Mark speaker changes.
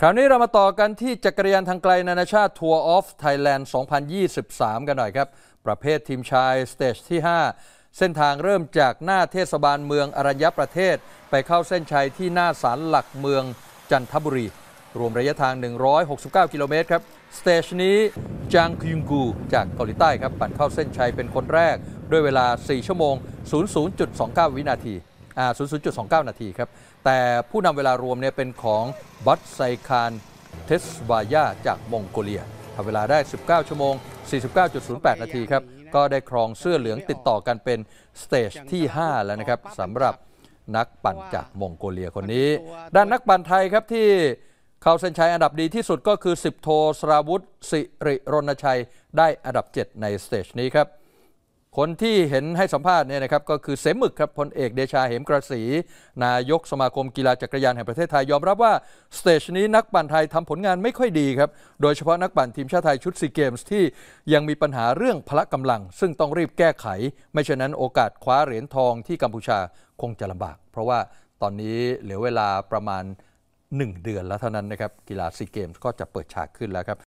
Speaker 1: คราวนี้เรามาต่อกันที่จักรยานทางไกลนานาชาติ Tour of Thailand 2023 กันหน่อยครับ ประเภททีมชาย stage ที่ 5 เส้นทางเริ่มจากหน้าเทศบาลเมืองอรัญญประเทศ ไปเข้าเส้นชัยที่หน้าศาลหลักเมืองจันทบุรี รวมระยะทาง 169 กิโลเมตรครับ stage นี้จางคิงกูจากเกาหลีใต้ครับ ปั่นเข้าเส้นชัยเป็นคนแรก ด้วยเวลา 4 ชั่วโมง 00.29 วินาที 00.29 นาทีครับ แต่ผู้นำเวลารวมเนี่ยเป็นของบัตไซคารเทสวายาจากมองโกเลียทำเวลาได้ 19 ชั่วโมง 49.08 นาทีครับ ก็ได้ครองเสื้อเหลืองติดต่อกันเป็น stage ที่ 5 แล้วนะครับสำหรับนักปั่นจากมองโกเลียคนนี้ ด้านนักปั่นไทยครับที่เข้าเส้นชัยอันดับดีที่สุดก็คือ สิบโทสราวุธสิริรณชัยได้อันดับ 7 ใน stage นี้ครับ คนที่เห็นให้สัมภาษณ์เนี่ยนะครับก็คือเสธ.หมึกครับพลเอกเดชาเหมกระศรี นายกสมาคมกีฬาจักรยานแห่งประเทศไทยยอมรับว่า stage นี้นักปั่นไทยทำผลงานไม่ค่อยดีครับโดยเฉพาะนักปั่นทีมชาติไทยชุดซีเกมส์ที่ยังมีปัญหาเรื่องพละกำลัง ซึ่งต้องรีบแก้ไข ไม่เช่นนั้นโอกาสคว้าเหรียญทองที่กัมพูชาคงจะลำบาก เพราะว่าตอนนี้เหลือเวลาประมาณ 1 เดือนแล้วเท่านั้นนะครับกีฬาซีเกมส์ก็จะเปิดฉากขึ้นแล้วครับ